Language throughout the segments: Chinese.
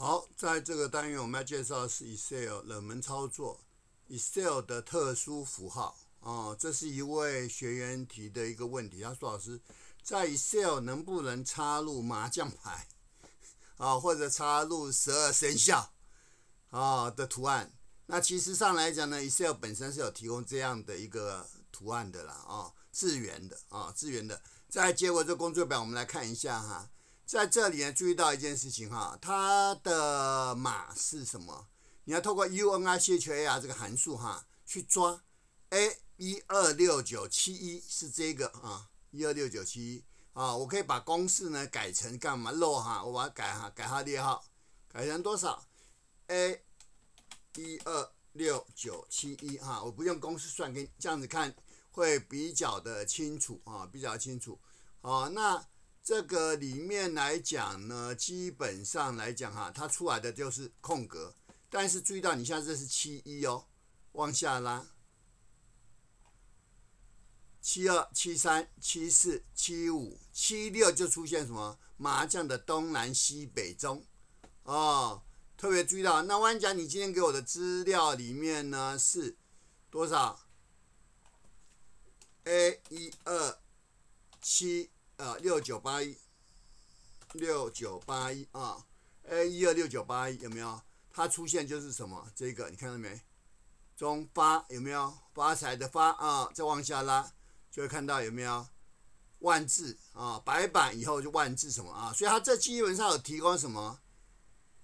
好，在这个单元我们要介绍的是 Excel 冷门操作，Excel 的特殊符号啊，这是一位学员提的一个问题。他说：“老师，在 Excel 能不能插入麻将牌啊，或者插入十二生肖啊的图案？”那其实上来讲呢，Excel 本身是有提供这样的一个图案的啦啊，自源的啊，自源的。在结果这工作表，我们来看一下哈。在这里呢，注意到一件事情哈，它的码是什么？你要透过 UNICHAR 这个函数哈去抓，A 一二六九七一是这个啊，一二六九七一啊，我可以把公式呢改成干嘛漏哈？我把它改哈，改它列号，改成多少？A 一二六九七一哈，我不用公式算，给你这样子看会比较的清楚啊，比较清楚。好，那。这个里面来讲呢，基本上来讲哈，它出来的就是空格。但是注意到，你像这是七一哦，往下拉，七二、七三、七四、七五、七六就出现什么麻将的东南西北中哦。特别注意到，那万讲你今天给我的资料里面呢是多少？A 一二七。呃，六九八一，六九八一啊，A 一二六九八一有没有？它出现就是什么？这个你看到没？中发有没有？发财的发啊，再往下拉就会看到有没有？万字啊，白板以后就万字什么啊？所以它这基本上有提供什么？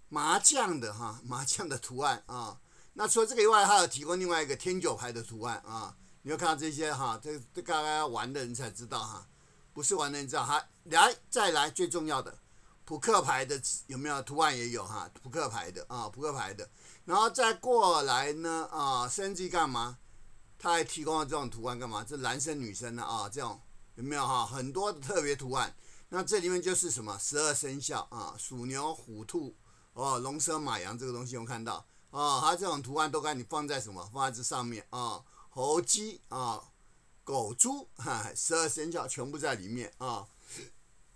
麻将的哈，麻将的图案啊。那除了这个以外，它有提供另外一个天九牌的图案啊。你要看到这些哈，这这刚刚要玩的人才知道哈。不是玩的，你知道哈？来，再来最重要的，扑克牌的有没有图案也有哈？扑克牌的啊，扑克牌的，然后再过来呢啊，甚至干嘛？他还提供了这种图案干嘛？这男生女生的啊，这种有没有哈？很多的特别图案。那这里面就是什么？十二生肖啊，鼠牛虎兔哦，龙蛇马羊这个东西我看到啊，它这种图案都该你放在什么？放在这上面啊，猴鸡啊。狗猪哈，十二生肖全部在里面啊，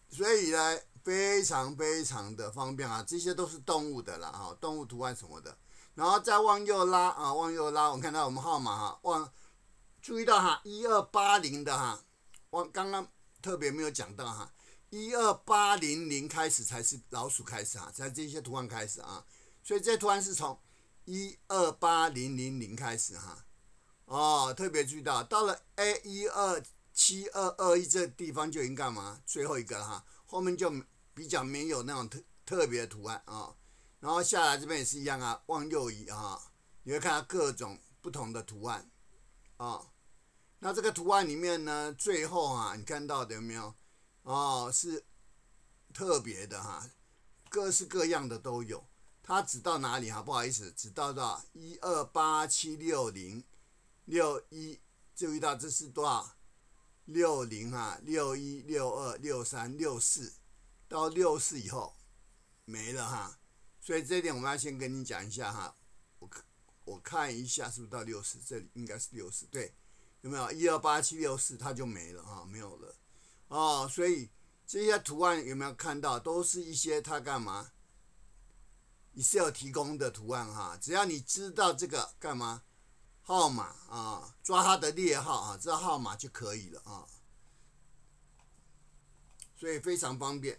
所以呢，非常非常的方便啊。这些都是动物的了哈，动物图案什么的。然后再往右拉啊，往右拉，我看到我们号码哈，往注意到哈，一二八零的哈，往刚刚特别没有讲到哈，一二八零零开始才是老鼠开始哈，在这些图案开始啊，所以这图案是从一二八零零零开始哈。哦，特别注意到，了 A 一二七二二一这地方就已经干嘛？最后一个了哈，后面就比较没有那种特特别图案啊。然后下来这边也是一样啊，往右移啊，你会看到各种不同的图案啊。那这个图案里面呢，最后啊，你看到的有没有？哦，是特别的哈，各式各样的都有。它指到哪里哈？不好意思，指到到一二八七六零。六一，注意到这是多少？六零啊，六一、六二、六三、六四，到六四以后没了哈。所以这一点我们要先跟你讲一下哈。我看我看一下是不是到六四？这里应该是六四，对，有没有？一二八七六四，它就没了哈，没有了。哦，所以这些图案有没有看到？都是一些它干嘛？Excel 提供的图案哈。只要你知道这个干嘛？号码啊，抓他的列号啊，知道号码就可以了啊，所以非常方便。